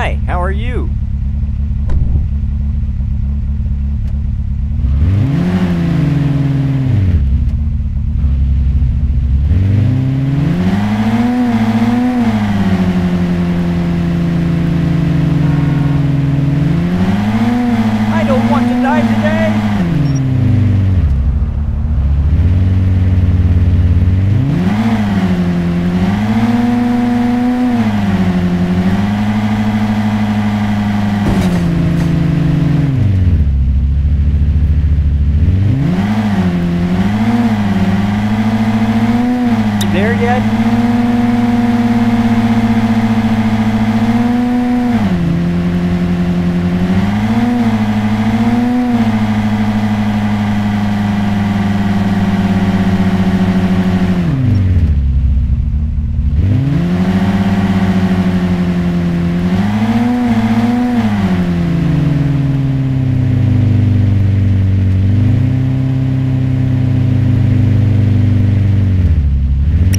Hi, how are you?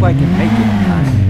I can make it time.